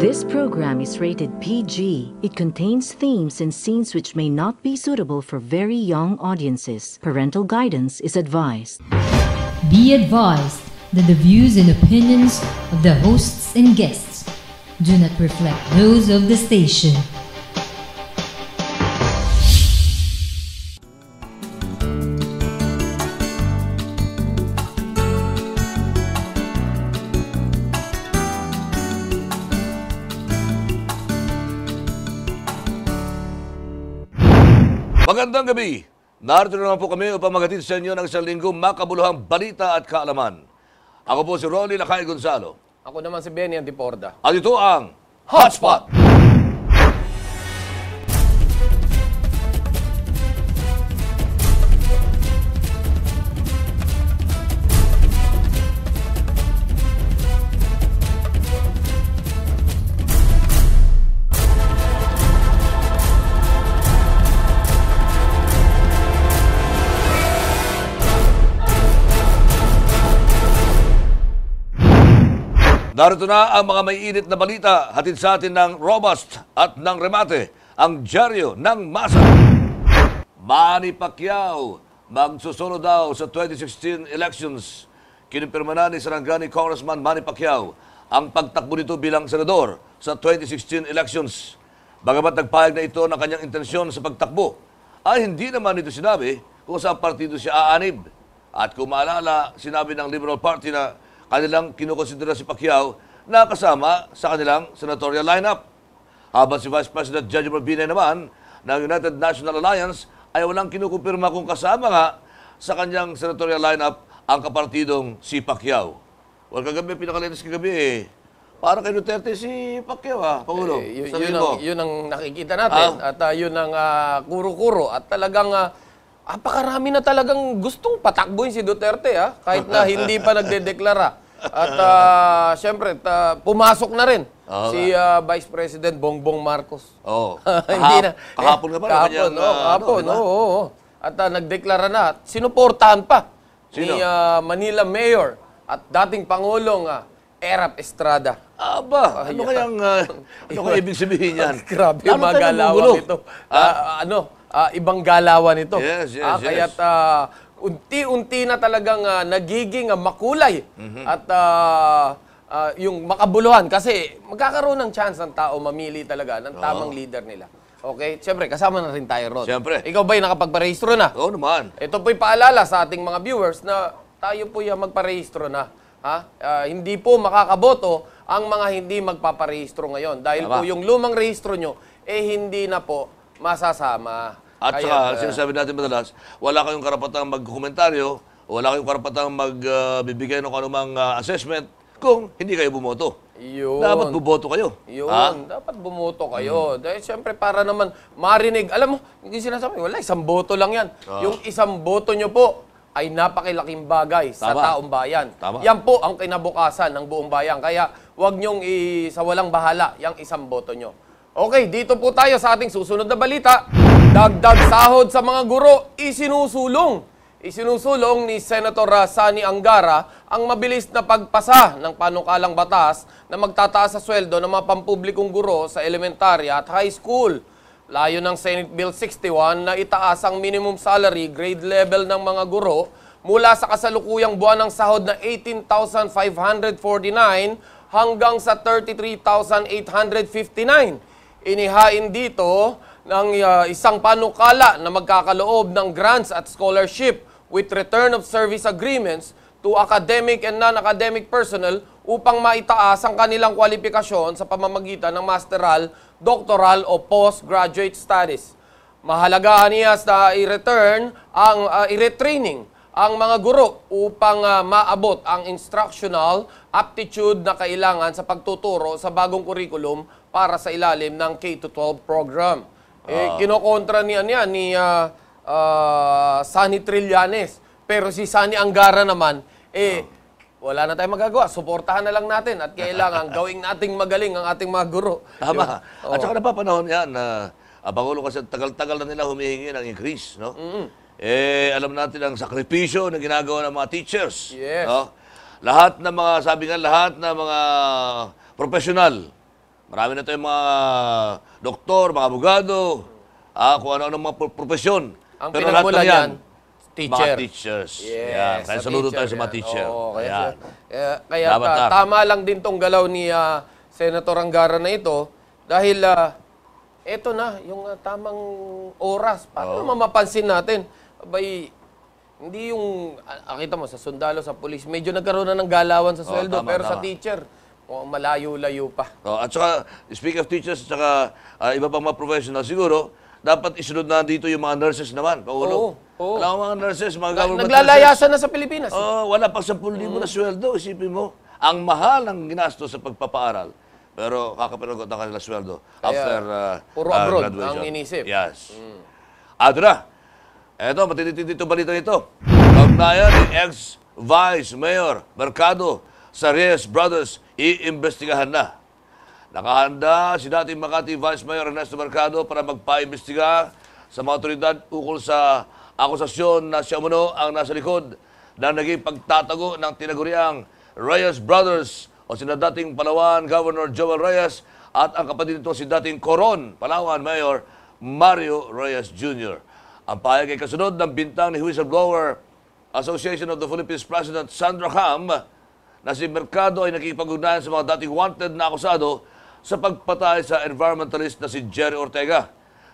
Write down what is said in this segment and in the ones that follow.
This program is rated PG. It contains themes and scenes which may not be suitable for very young audiences. Parental guidance is advised. Be advised that the views and opinions of the hosts and guests do not reflect those of the station. Magandang gabi. Narito naman po kami upang magatid sa inyo ng isang linggo makabuluhang balita at kaalaman. Ako po si Rolly Lakay Gonzalo. Ako naman si Benny Antiporda. At ito ang Hotspot! Narito na ang mga may init na balita hatid sa atin ng Robust at ng Remate, ang dyaryo ng masa. Manny Pacquiao magsusunod daw sa 2016 elections. Kinumpirma na ni Sarangani Congressman Manny Pacquiao ang pagtakbo nito bilang senador sa 2016 elections. Bagamat nagpahayag na ito ng kanyang intensyon sa pagtakbo, ay hindi naman ito sinabi kung saan partido siya aanib. At kung maalala, sinabi ng Liberal Party na kanilang kinukonsidera si Pacquiao na kasama sa kanilang senatorial lineup. Habang si Vice President Judge Marbinay naman ng United National Alliance ay walang kinukumpirma kung kasama nga sa kanyang senatorial lineup ang kapartidong si Pacquiao. Well, kagabi, pinakalinis kagabi eh. Parang kay Duterte si Pacquiao ah, Pangulo. Eh, yun, yun, ang, yun ang nakikita natin. At ah, yun ang ah, kuro-kuro. At talagang ah, apakarami na talagang gustong patakbuhin si Duterte. ah, kahit na hindi pa nagdedeklara. At ah, syempre, ta- pumasok na rin Oo si ah, Vice President Bongbong Marcos. Oo. hindi na. Kahap- Kahapon nga pala. Kahapon, ah, kahapon, ano, ba? oo, oo. At ah, nagdeklara na. Sinuportahan pa Sino? ni ah, Manila Mayor at dating Pangulong ah, Erap Estrada. Aba, ano yan. kayang, ah, ano kaya ibig sabihin yan? Grabe galawan nagugulo. ito. Ah, ano, ah, ibang galawan ito. Yes, yes, Ah, yes. Kaya't ah, unti-unti na talagang ah, nagiging ah, makulay Mhm. at ah, ah, yung makabuluhan kasi magkakaroon ng chance ng tao mamili talaga ng tamang leader nila. Okay? Siyempre, kasama na rin tayo ron. Siyempre. Ikaw ba'y nakapagparehistro na? Oo naman. Ito po'y paalala sa ating mga viewers na tayo po'y magparehistro na. Ha? Ah, hindi po makakaboto ang mga hindi magpaparehistro ngayon. Dahil Tama. po yung lumang rehistro nyo, eh hindi na po masasama. At Kaya, saka, ah, sinasabi natin madalas, wala kayong karapatang magkomentaryo, wala kayong karapatang magbibigay ng anumang ah, assessment kung hindi kayo bumoto. yun. Dapat buboto kayo. Yun, Ha? dapat bumoto kayo. Dahil siyempre para naman marinig. Alam mo, hindi sinasabi, wala, isang boto lang yan. Ah. Yung isang boto nyo po ay napakilaking bagay sa Tama. taong bayan. Tama. Yan po ang kinabukasan ng buong bayan. Kaya huwag nyong i- sa walang bahala yung isang boto nyo. Okay, dito po tayo sa ating susunod na balita. Dagdag sahod sa mga guro, isinusulong. Isinusulong ni Senator Sani Angara ang mabilis na pagpasa ng panukalang batas na magtataas sa sweldo ng mga pampublikong guro sa elementarya at high school. Layo ng Senate Bill 61 na itaas ang minimum salary grade level ng mga guro mula sa kasalukuyang buwan ng sahod na 18,549 hanggang sa 33,859. Inihain dito ng uh, isang panukala na magkakaloob ng grants at scholarship with return of service agreements to academic and non-academic personnel upang maitaas ang kanilang kwalifikasyon sa pamamagitan ng masteral, doctoral o postgraduate studies. Mahalaga niya na i-return ang uh, i-retraining ang mga guro upang uh, maabot ang instructional aptitude na kailangan sa pagtuturo sa bagong curriculum para sa ilalim ng K-12 program. Eh, kinokontra niya niya ni uh, uh, Sunny Trillanes. Pero si Sunny Angara naman, eh, wala na tayong magagawa. Suportahan na lang natin at kailangan gawing nating magaling ang ating mga guro. Tama. At saka napapanahon yan na ang Pangulo kasi tagal-tagal na nila humihingi ng increase. No? Eh, alam natin ang sakripisyo na ginagawa ng mga teachers. Yes. No? Lahat ng mga, sabi nga, lahat ng mga professional Marami na tayong mga doktor, mga abogado, ah, kung ano-ano mga pro- profesyon. Ang Pero lahat pinagmulan na yan, teacher. mga teachers. Yes, Yan. Kaya sa saludo tayo sa mga yan. teacher. Oo, kaya, kaya, kaya Dapat ta- ah. tama lang din tong galaw ni ah, Senator Angara na ito dahil ah, eto na, yung ah, tamang oras. Paano naman mapansin natin? Abay, hindi yung, ah, kita mo, sa sundalo, sa pulis, medyo nagkaroon na ng galawan sa sweldo, tama, pero sa tama. teacher, oh, malayo-layo pa. Oh, at saka, speak of teachers, at saka ah, iba pang mga professional, siguro, dapat isunod na dito yung mga nurses naman, Pangulo. Oo, oo. Alam mo mga nurses, mga government nurses. Naglalayasan na sa Pilipinas. Oh, wala pang 10,000 na sweldo. Isipin mo, ang mahal ng ginasto sa pagpapaaral. Pero kakapinagot ng kanila sweldo after uh, puro uh, abroad graduation. ang inisip. Yes. At na, eto, matitindi ito balita ito. Kaugnayan ni ex-Vice Mayor Mercado sa Reyes Brothers, iimbestigahan na. Nakahanda si dating Makati Vice Mayor Ernesto Mercado para magpaimbestiga sa mga otoridad ukol sa akusasyon na siya umano ang nasa likod na naging pagtatago ng tinaguriang Reyes Brothers o sina dating Palawan Governor Joel Reyes at ang kapatid nito si dating Coron Palawan Mayor Mario Reyes Jr. Ang pahayag ay kasunod ng bintang ni Whistleblower Association of the Philippines President Sandra Cam na si Mercado ay nakikipag-ugnayan sa mga dating wanted na akusado sa pagpatay sa environmentalist na si Jerry Ortega.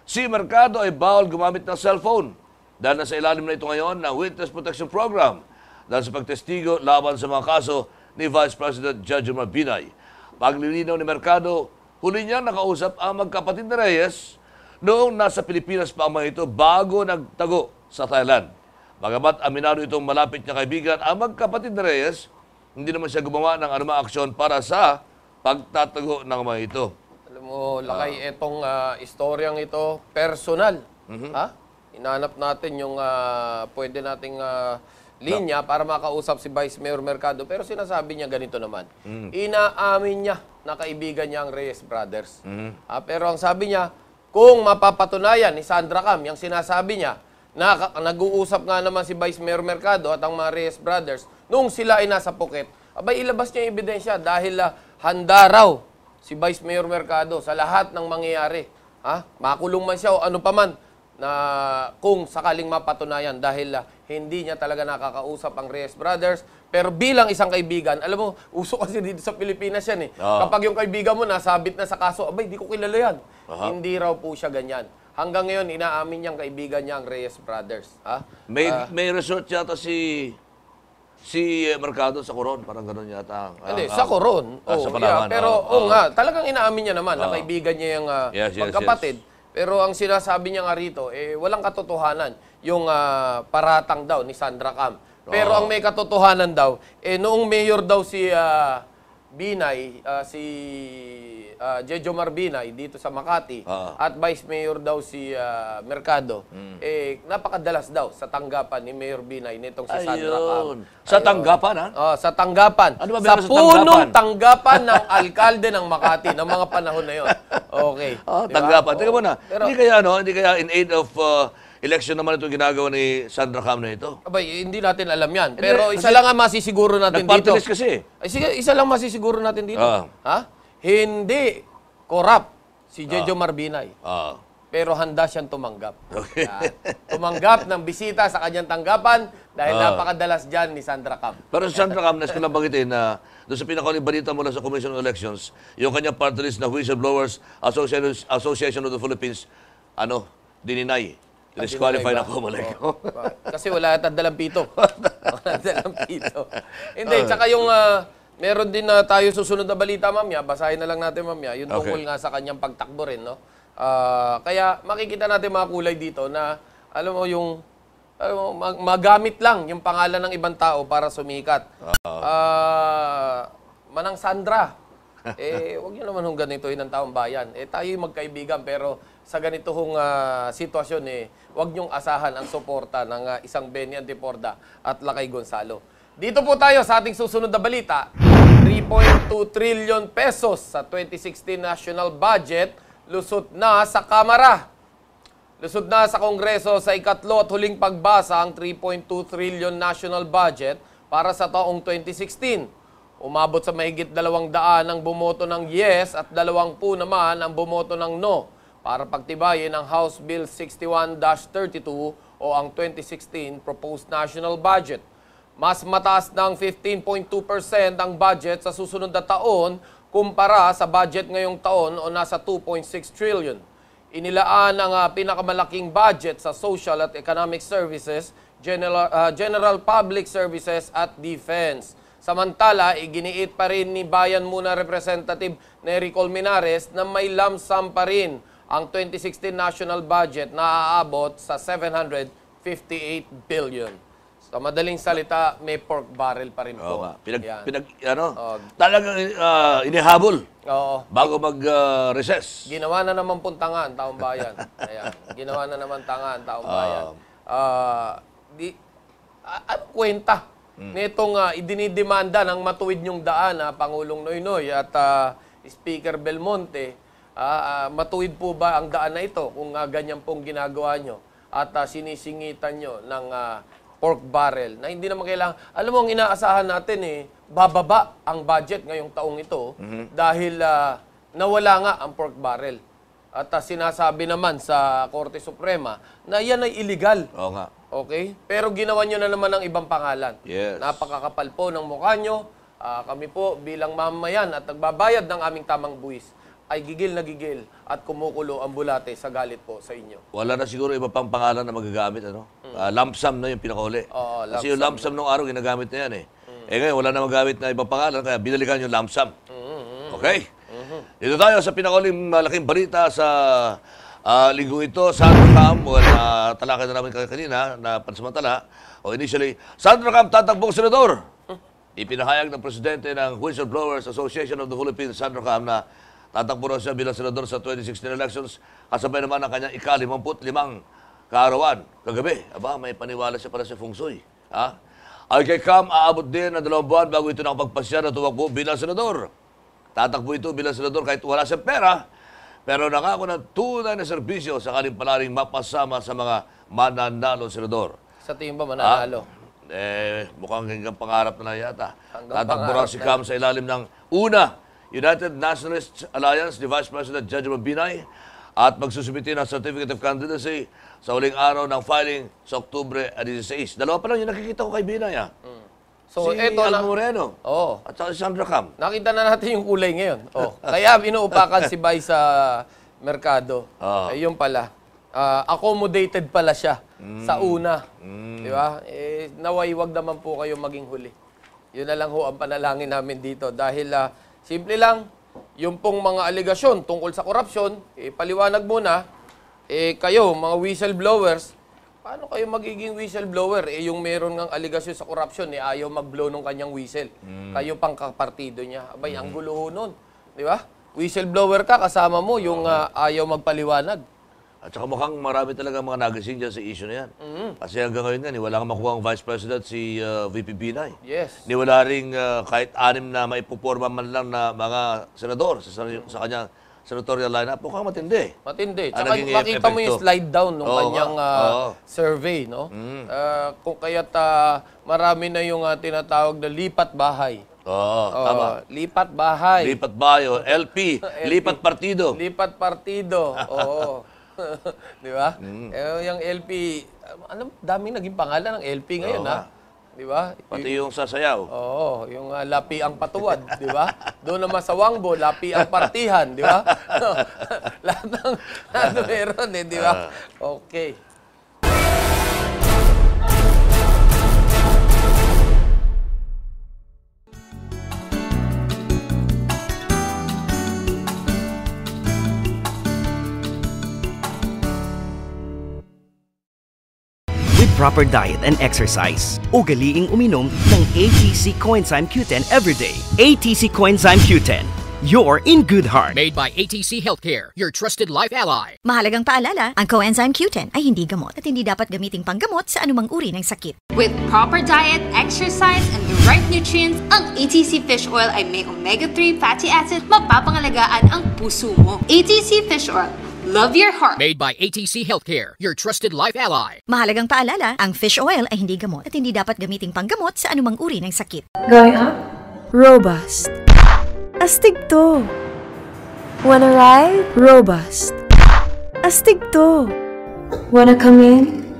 Si Mercado ay bawal gumamit ng cellphone dahil nasa ilalim na ito ngayon ng Witness Protection Program dahil sa pagtestigo laban sa mga kaso ni Vice President Judge Omar Binay. Paglilinaw ni Mercado, huli niya nakausap ang magkapatid na Reyes noong nasa Pilipinas pa ang mga ito bago nagtago sa Thailand. Bagamat aminado itong malapit niya kaibigan, ang magkapatid na Reyes, hindi naman siya gumawa ng anumang aksyon para sa pagtatago ng mga ito. Alam mo, lakay itong ah, istoryang ito, personal. Ha? Inanap natin yung ah, pwede nating ah, linya para makausap si Vice Mayor Mercado. Pero sinasabi niya ganito naman. Inaamin niya na kaibigan niya ang Reyes Brothers. Ah, pero ang sabi niya, kung mapapatunayan ni Sandra Cam, yung sinasabi niya, na nag-uusap nga naman si Vice Mayor Mercado at ang mga Reyes Brothers, nung sila ay nasa Phuket, abay ilabas niya yung ebidensya dahil ah, handa raw si Vice Mayor Mercado sa lahat ng mangyayari. Ha? Makulong man siya o ano pa man na kung sakaling mapatunayan dahil ah, hindi niya talaga nakakausap ang Reyes Brothers. Pero bilang isang kaibigan, alam mo, uso kasi dito sa Pilipinas yan eh. Oo. Kapag yung kaibigan mo nasabit na sa kaso, abay, di ko kilala yan. Hindi raw po siya ganyan. Hanggang ngayon, inaamin niyang kaibigan niya ang Reyes Brothers. Ha? May Ah. may resort yata si si eh, Mercado sa Coron, parang gano'n yata. ang- Hindi, sa Coron. Ah, Oh, sa Palawan, yeah, pero oo, oo oo. nga, talagang inaamin niya naman na Oo. kaibigan niya yung ah, Yes, yes, magkapatid. Pero ang sinasabi niya nga rito, eh, walang katotohanan yung ah, paratang daw ni Sandra Cam. Pero Oo. ang may katotohanan daw, eh, noong mayor daw si ah, Binay, ah, si uh, Jejo Marbinay dito sa Makati, Oo. at Vice Mayor daw si ah, Mercado, Hmm. eh, napakadalas daw sa tanggapan ni Mayor Binay nitong si Sandra Cam. Sa tanggapan, ha? Oh, sa tanggapan. Ano ba sa sa punong tanggapan? tanggapan ng alkalde ng Makati ng mga panahon na yon. Okay. Ah, Di ba? tanggapan. Teka Oo. muna, Pero, hindi kaya, ano, hindi kaya in aid of uh, election naman itong ginagawa ni Sandra Cam na ito? abay, hindi natin alam yan. Pero Hindi, isa lang ang masisiguro natin Nag-party dito. list kasi. Ay, sige, isa lang masisiguro natin dito. Ah. Ha? Hindi corrupt si Jejo Marbinay. Ah. Pero handa siyang tumanggap. Okay. Yan. Tumanggap ng bisita sa kanyang tanggapan dahil Ah. napakadalas dyan ni Sandra Cam. Pero sa Sandra Cam, nas ko nabangitin na doon sa pinakaling balita mula sa Commission on Elections, yung kanyang party list na Whistleblowers Association, Association of the Philippines, ano, dininay. Disqualify na Dinilay ba? ko, malay ko. Oo. Kasi wala yata dalang pito. wala dalang pito. Hindi, tsaka yung ah, meron din na tayo susunod na balita, mamya. Basahin na lang natin, mamya. Yung tungkol Okay. nga sa kanyang pagtakbo rin, no? Ah, kaya makikita natin mga kulay dito na, alam mo, yung alam mo, mag- magamit lang yung pangalan ng ibang tao para sumikat. Ah, Manang Sandra, eh, wag niyo naman hong ganituin ng taong bayan. Eh, tayo yung magkaibigan, pero sa ganito hong ah, sitwasyon, eh, wag niyong asahan ang suporta ng ah, isang Benny Antiporda at Lakay Gonzalo. Dito po tayo sa ating susunod na balita. 3.2 trillion pesos sa 2016 national budget lusot na sa Kamara. Lusod na sa Kongreso sa ikatlo at huling pagbasa ang 3.2 trillion national budget para sa taong 2016. Umabot sa mahigit dalawang daan ang bumoto ng yes at dalawangpu naman ang bumoto ng no para pagtibayin ang House Bill 61-32 o ang 2016 Proposed National Budget. Mas mataas ng 15.2% ang budget sa susunod na taon kumpara sa budget ngayong taon o nasa 2.6 trillion. Inilaan ang ah, pinakamalaking budget sa social at economic services, general, ah, general public services at defense. Samantala, iginiit pa rin ni Bayan Muna Representative Nery Colmenares na may lump sum pa rin ang 2016 national budget na aabot sa 758 billion. Sa madaling salita, may pork barrel pa rin Oo po. nga. Pinag, Yan. pinag, ano, Oh. talagang ah, inihabol Oo. bago mag-recess. Ginawa na naman pong tanga ang taong bayan. Ayan. Ginawa na naman tanga ang taong bayan. Ah, di, a- ano kwenta nitong uh, idinidemanda ng matuwid yung daan, ah, Pangulong Noynoy at ah, Speaker Belmonte, ah, ah, matuwid po ba ang daan na ito kung ah, ganyan pong ginagawa nyo at ah, sinisingitan nyo ng ah, pork barrel na hindi naman kailangan. Alam mo, ang inaasahan natin eh, bababa ang budget ngayong taong ito dahil ah, nawala nga ang pork barrel. At ah, sinasabi naman sa Korte Suprema na yan ay illegal. Oo nga. Okay? Pero ginawa nyo na naman ng ibang pangalan. Yes. Napakakapal po ng mukha nyo. Ah, kami po bilang mamamayan at nagbabayad ng aming tamang buwis ay gigil na gigil at kumukulo ang bulate sa galit po sa inyo. Wala na siguro iba pang pangalan na magagamit, ano? Ah, lump sum na yung pinakauli. Mm. Oo, lump Kasi yung lump sum nung araw, ginagamit na yan eh. Eh ngayon, wala na magamit na ibang pangalan, kaya binalikan yung lump sum. Mm-hmm. Okay? Dito tayo sa pinakauling malaking balita sa ah, linggo ito. Sandra Cam, well, na talakay na namin kanina, na pansamantala, o initially, Sandra Cam, tatakbong senador. Ipinahayag ng presidente ng Whistleblowers Association of the Philippines, Sandra Cam, na tatakbo raw siya bilang senador sa 2016 elections, kasabay naman ang kanyang ika-55 kaarawan. Kagabi, aba, may paniwala siya para sa feng shui. Ha? Ay kay Cam, aabot din ng dalawang buwan bago ito nakapagpasya na tumakbo bilang senador. Tatakbo ito bilang senador kahit wala siyang pera, pero nangako ng tunay na serbisyo sa kaling palaring mapasama sa mga mananalo senador. Sa tingin ba Ah, mananalo? eh, mukhang hanggang pangarap na na yata. Raw si. Cam sa ilalim ng una, United Nationalist Alliance ni Vice President Judge Binay at magsusubiti ng Certificate of Candidacy sa uling araw ng filing sa Oktubre 16. Dalawa pa lang yung nakikita ko kay Binay. Ah. So, si eto na. Alma Moreno Oo. at saka si Sandra Cam. Nakita na natin yung kulay ngayon. Oh. Kaya inuupakan si Bay sa merkado. Oo. Eh, yun pala. Ah, accommodated pala siya sa una. Di ba? Eh, naway wag naman po kayo maging huli. Yun na lang ho ang panalangin namin dito. Dahil ah, simple lang, yung pong mga aligasyon tungkol sa korupsyon, eh, paliwanag muna, eh, kayo, mga whistleblowers, paano kayo magiging whistleblower? Eh, yung meron ng aligasyon sa korupsyon, eh, ayaw mag-blow ng kanyang whistle. Kayo pang kapartido niya. Abay, ang gulo ho nun. Di ba? Whistleblower ka, kasama mo yung ah, ayaw magpaliwanag. At saka mukhang marami talaga mga nagising dyan sa issue na yan. Mm-hmm. Kasi hanggang ngayon nga, ni wala kang makuha ang Vice President si uh, VP Binay. Yes. Ni wala ring uh, kahit anim na maipuporma man lang na mga senador sa, sa kanyang senatorial lineup. Mukhang matindi. Matindi. Ah, Tsaka naging makita mo yung slide down ng Oo kanyang ah, Oo. survey, no? Ah, kung kaya't ah, marami na yung ah, tinatawag na lipat bahay. Oo, Oh, tama. Lipat bahay. Lipat bayo, LP, lipat partido. Lipat partido. Oo. Di ba? Mm. Eh, yung LP, ano, daming naging pangalan ng LP ngayon, Oo ha? Di ba? Pati yung sasayaw. Oo, yung ah, lapi ang patuwad, di ba? Doon naman sa Wangbo, lapi ang partihan, di ba? lahat ng ano meron eh, di ba? Okay. With proper diet and exercise, ugaliing uminom ng ATC Coenzyme Q10 everyday. ATC Coenzyme Q10, you're in good heart. Made by ATC Healthcare, your trusted life ally. Mahalagang paalala, ang coenzyme Q10 ay hindi gamot at hindi dapat gamiting panggamot sa anumang uri ng sakit. With proper diet, exercise, and the right nutrients, ang ATC Fish Oil ay may omega-3 fatty acid mapapangalagaan ang puso mo. ATC Fish Oil. Love your heart. Made by ATC Healthcare, your trusted life ally. Mahalagang paalala, ang fish oil ay hindi gamot at hindi dapat gamiting panggamot sa anumang uri ng sakit. Growing up, Robust. Astig to. Wanna ride? Robust. Astig to. Wanna come in?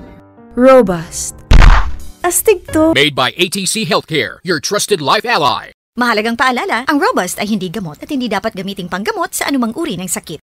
Robust. Astig to. Made by ATC Healthcare, your trusted life ally. Mahalagang paalala, ang Robust ay hindi gamot at hindi dapat gamiting panggamot sa anumang uri ng sakit.